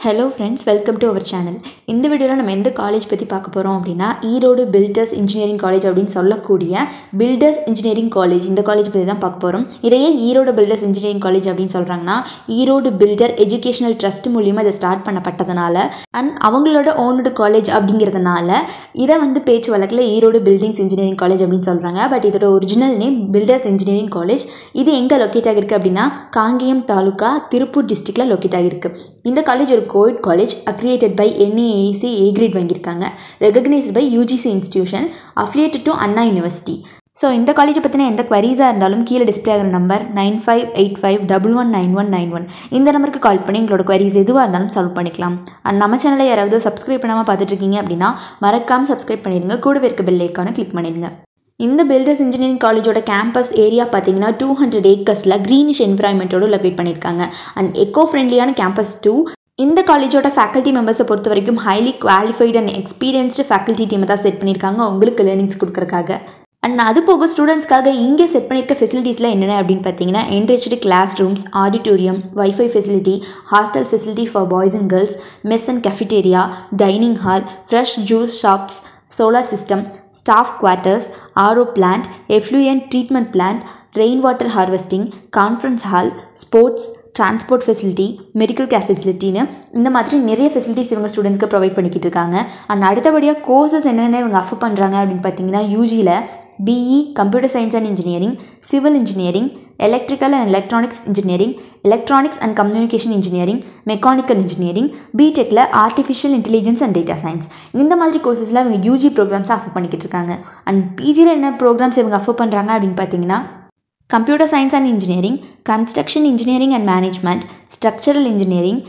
Hello friends welcome to our channel இந்த வீடியோவில் நம்ம எந்த காலேஜ் பற்றி பார்க்க போகிறோம் அப்படின்னா ஈரோடு பில்டர்ஸ் இன்ஜினியரிங் காலேஜ் அப்படின்னு சொல்லக்கூடிய பில்டர்ஸ் இன்ஜினியரிங் காலேஜ் இந்த காலேஜ் பற்றி தான் பார்க்க போகிறோம் இதையே ஈரோடு பில்டர்ஸ் இன்ஜினியரிங் காலேஜ் அப்படின்னு சொல்கிறாங்கன்னா ஈரோடு பில்டர் எஜுகேஷனல் ட்ரஸ்ட் மூலியமாக இதை ஸ்டார்ட் பண்ணப்பட்டதுனால அண்ட் அவங்களோட ஓனடு காலேஜ் அப்படிங்கிறதுனால இதை வந்து பேச்சு வழக்கில் ஈரோடு பில்டிங்ஸ் இன்ஜினியரிங் காலேஜ் அப்படின்னு சொல்கிறாங்க பட் இதோட original name builders engineering college இது எங்கே லொக்கேட் ஆகிருக்கு அப்படின்னா காங்கேயம் தாலுக்கா திருப்பூர் டிஸ்ட்ரிக்டில் லொக்கேட் ஆகிருக்கு இந்த காலேஜ் ஒரு Covid college accredited by NAAC A grade வாங்கியிருக்காங்க. Recognised by UGC institution affiliated to Anna university so இந்த காலேஜை பற்றின எந்த குவரிஸாக இருந்தாலும் கீழே டிஸ்பிளே ஆகிற number nine five eight five double one nine one nine one. இந்த நம்பருக்கு கால் பண்ணி உங்களோட குவரிஸ் எதுவாக இருந்தாலும் சால்வ் பண்ணிக்கலாம். அண்ட் நம்ம சேனலை யாராவது சப்ஸ்கிரைப் பண்ணாமல் பார்த்துட்ருக்கீங்க அப்படின்னா மறக்காமல் சப்ஸ்கிரைப் பண்ணிடுங்க. கூடவே இருக்க பெல் ஐக்கானை கிளிக் பண்ணிடுங்க. இந்த பில்டர்ஸ் இன்ஜினியரிங் காலேஜோட கேம்பஸ் ஏரியா பார்த்தீங்கன்னா டூ ஹண்ட்ரட் ஏக்கர்ஸில் க்ரீனிஷ் என்விரான்மெண்ட்டோட லொக்கேட் பண்ணியிருக்காங்க. அண்ட் எக்கோ ஃப்ரெண்ட்லியான கேம்பஸ் டூ இந்த காலேஜோட ஃபேக்கல்ட்டி மெம்பர்ஸை பொறுத்த வரைக்கும் highly qualified and experienced faculty டீமை தான் செட் பண்ணியிருக்காங்க. உங்களுக்கு லேர்னிங்ஸ் கொடுக்குறக்காக அண்ட் அது போக ஸ்டூடெண்ட்ஸ்க்காக இங்கே செட் பண்ணியிருக்க ஃபெசிலிட்டிஸில் என்னென்ன அப்படின்னு பார்த்தீங்கன்னா enrich class rooms auditorium wifi facility hostel facility for boys and girls mess and cafeteria dining hall fresh juice shops solar system staff quarters RO plant effluent treatment plant rain water harvesting conference hall sports transport facility medical care ஃபெசிலிட்டின்னு இந்த மாதிரி நிறைய facilities இவங்க ஸ்டூடெண்ட்ஸ்க்கு provide பண்ணிக்கிட்டு இருக்காங்க. And அடுத்தபடியாக courses என்னென்ன இவங்க அஃபர் பண்ணுறாங்க அப்படின்னு பார்த்தீங்கன்னா யூஜியில் BE computer science and engineering civil engineering electrical and electronics engineering electronics and communication engineering mechanical engineering பிடெக்கில் artificial intelligence and data science இந்த மாதிரி கோர்சஸில் இவங்க யூஜி ப்ரோக்ராம்ஸை அஃபர் பண்ணிக்கிட்டு இருக்காங்க. அண்ட் பிஜியில் என்ன ப்ரோக்ராம்ஸ் இவங்க அஃபர் பண்ணுறாங்க அப்படின்னு பார்த்தீங்கன்னா computer science and engineering construction engineering and management structural engineering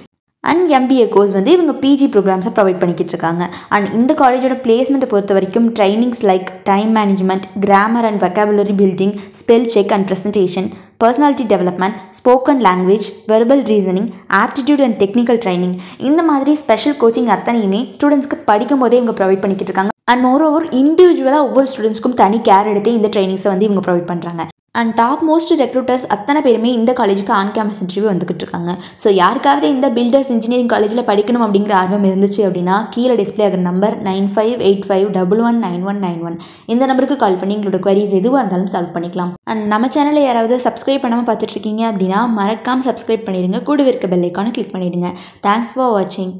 and MBA course வந்து இவங்க பிஜி ப்ரோக்ராம்ஸை ப்ரொவைட் பண்ணிக்கிட்டு இருக்காங்க. அண்ட் இந்த காலேஜோட பிளேஸ்மெண்ட்டை பொறுத்த வரைக்கும் trainings like time management grammar and vocabulary building spell check and presentation personality development spoken language verbal reasoning aptitude and technical training இந்த மாதிரி ஸ்பெஷல் கோச்சிங் அத்தனையுமே ஸ்டூடெண்ட்ஸ்க்கு படிக்கும் போதே இவங்க ப்ரொவைட் பண்ணிக்கிட்டு இருக்காங்க. அண்ட் மோர் ஓவர் இண்டிவிஜுவலாக ஒவ்வொரு ஸ்டூடெண்ட்ஸ்க்கும் தனி கேர் எடுத்து இந்த ட்ரைனிங்ஸை வந்து இவங்க ப்ரொவைட் பண்ணுறாங்க அண்ட் டாப் மோஸ்ட் ரெக்ரூட்டர்ஸ் அத்தனை பேருமே இந்த காலேஜுக்கு ஆன் கேம்பஸ் இன்டர்வியூ வந்துக்கிட்டு இருக்காங்க. ஸோ யாருக்காவது இந்த பில்டர்ஸ் இன்ஜினியரிங் காலேஜில் படிக்கணும் அப்படிங்கிற ஆர்வம் இருந்துச்சு அப்படின்னா கீழே டிஸ்பிளே ஆகிற number nine five eight five double one nine one nine one. இந்த நம்பருக்கு கால் பண்ணி எங்களோட குவரிஸ் எதுவாக இருந்தாலும் சால்வ் பண்ணிக்கலாம். அண்ட் நம்ம சேனலை யாராவது சப்ஸ்கிரைப் பண்ணாமல் பார்த்துட்டு இருக்கீங்க அப்படின்னா மறக்காமல் சப்ஸ்கிரைப் பண்ணிடுங்க. கூடவே இருக்க பெல் ஐக்கானை கிளிக் பண்ணிடுங்க. தேங்க்ஸ் ஃபார் வாட்சிங்